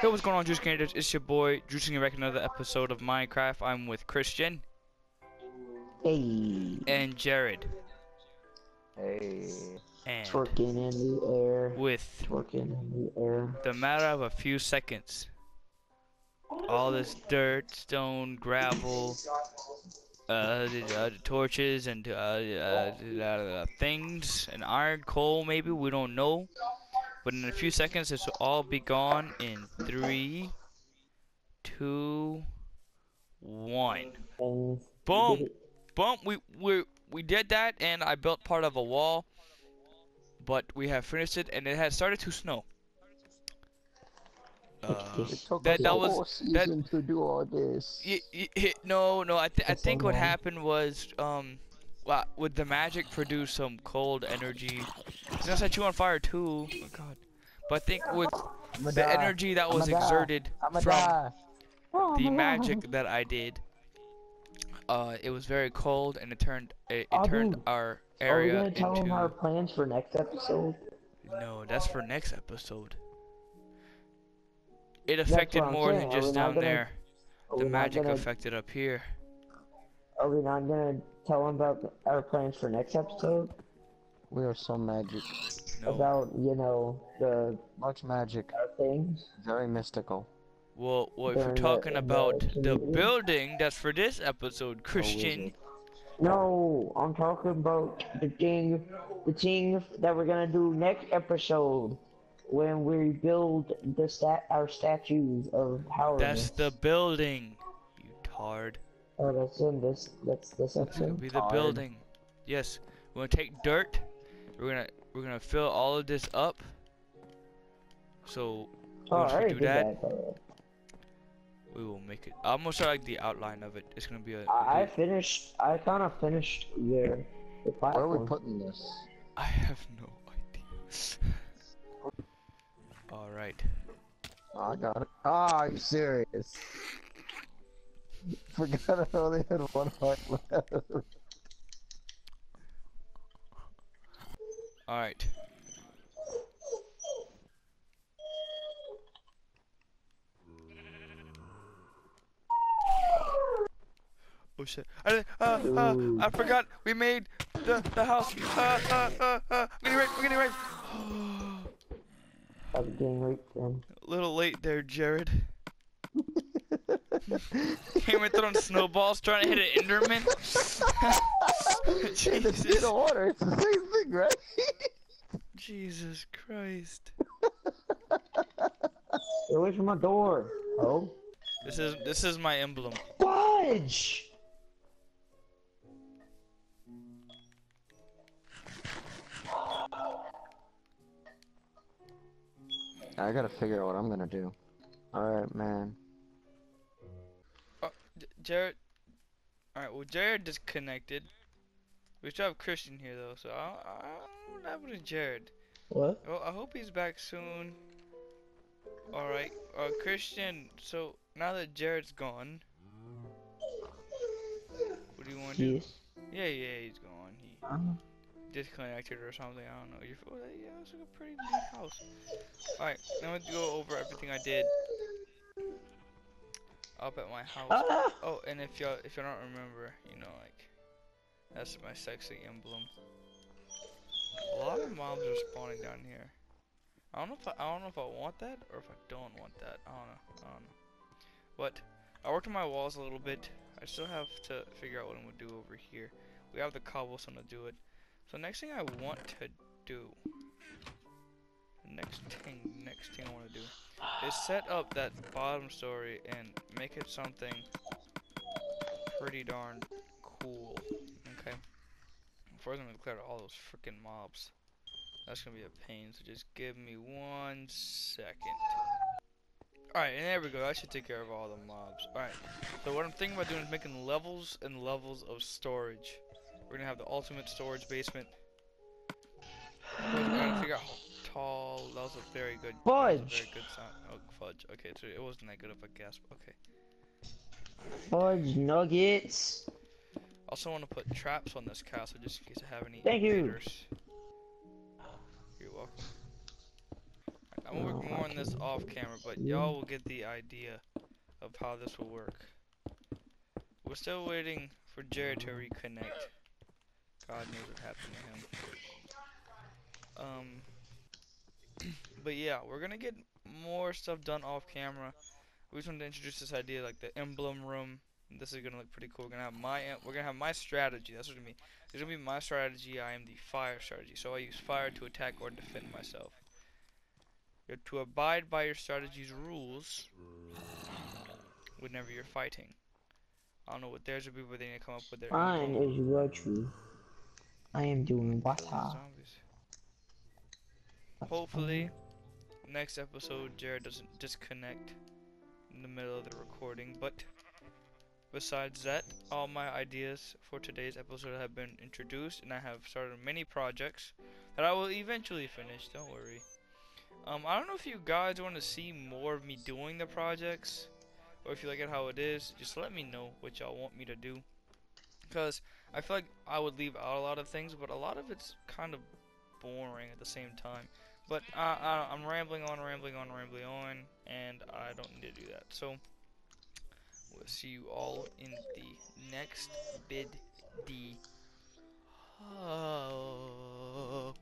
Hey, what's going on, Juice Candidates? It's your boy, Juicing back another episode of Minecraft. I'm with Christian Hey, and Jared hey, and twerking in the air, with twerking in the air. the matter of a few seconds. All this dirt, stone, gravel, uh, uh, torches and uh, uh, uh, things, and iron, coal maybe, we don't know. But in a few seconds, this will all be gone in three, two, one. Boom! Boom! We we we did that, and I built part of a wall, but we have finished it, and it has started to snow. Uh, that- that was- that- to do all this. y- y- no, no. I th I think what happened was um, well, would the magic produce some cold energy? It's gonna set you on fire too. Oh God! But I think with the die. energy that was die. exerted from die. the magic that I did, uh, it was very cold, and it turned it, it turned our Are we area gonna tell into. them our plans for next episode? No, that's for next episode. It affected more saying, than just down gonna- there. The magic gonna, affected up here. Are we not gonna tell them about our plans for next episode? We are so magic. No. About you know the Much magic. things. Very mystical. Well, well, if you're talking the about the community? building, that's for this episode, oh, Christian. No, I'm talking about the thing, the thing that we're gonna do next episode when we build the stat our statues of Howard. That's the building, you tard. Oh, that's in this. That's this That's gonna episode. be the Tard. building. Yes, we're gonna take dirt. We're gonna we're gonna fill all of this up. So Oh, once I we do did that, that. by the way. we will make it. I'm gonna start like the outline of it. It's gonna be a. I, I a- finished. I kind of finished the the Where are we putting this? I have no idea. All right. Oh, I got it. Ah, are you serious? Forgot I only had one heart left. All right. Oh shit! I uh, uh, I forgot we made the the house. Uh, uh, uh, uh, I'm getting raped. I'm getting raped. I was getting raped then. A little late there, Jared. Came in throwing snowballs, trying to hit an Enderman. In the, in Jesus, the water, it's the same thing, right? Jesus Christ! Stay away from my door. Oh. This is this is my emblem. Fudge! I gotta figure out what I'm gonna do. Alright, man. Oh, Jared. Alright, well, Jared disconnected. We still have Christian here, though, so I, I don't know what happened to Jared. What? Well, I hope he's back soon. Alright, uh, Christian, so now that Jared's gone, what do you want to do? Yeah, yeah, he's gone. He disconnected or something, I don't know. You're, oh, that- yeah, it's like a pretty neat house. Alright, now gonna go over everything I did up at my house. ah! Oh, and if y'all if y'all don't remember, you know, like that's my sexy emblem. A lot of mobs are spawning down here. I don't know if I, I don't know if I want that or if I don't want that. I don't know. I don't know. But I worked on my walls a little bit. I still have to figure out what I'm gonna do over here. We have the cobblestone to do it. So next thing I want to do, next thing, next is set up that bottom story and make it something pretty darn cool. Okay. First, I'm gonna clear all those freaking mobs. That's gonna be a pain. So just give me one second. Alright, and there we go. I should take care of all the mobs. Alright. So what I'm thinking about doing is making levels and levels of storage. We're gonna have the ultimate storage basement. We're gonna figure out That was a very good. that was a Fudge. very good sound. Oh, fudge. Okay, so it wasn't that good of a guess. Okay. Fudge nuggets. Also want to put traps on this castle just in case I have any Thank you. invaders. You're welcome. I'm gonna work more on this off camera, but y'all will get the idea of how this will work. We're still waiting for Jared to reconnect. God knows what happened to him. Um, but yeah, we're gonna get more stuff done off camera. We just wanted to introduce this idea, like the emblem room. This is gonna look pretty cool. We're gonna have my we're gonna have my strategy. That's what it's gonna be. It's gonna be my strategy. I am the fire strategy, so I use fire to attack or defend myself. You're to abide by your strategy's rules whenever you're fighting. I don't know what theirs would be, but they need to come up with their Mine own is virtue. I am doing Kill the water. zombies. Hopefully, next episode Jared doesn't disconnect in the middle of the recording. But besides that, all my ideas for today's episode have been introduced, and I have started many projects that I will eventually finish. Don't worry. Um, I don't know if you guys want to see more of me doing the projects, or if you like it how it is. Just let me know what y'all want me to do, because I feel like I would leave out a lot of things, but a lot of it's kind of boring at the same time. But I, I'm rambling on, rambling on, rambling on, and I don't need to do that. So we'll see you all in the next bid. D. Oh.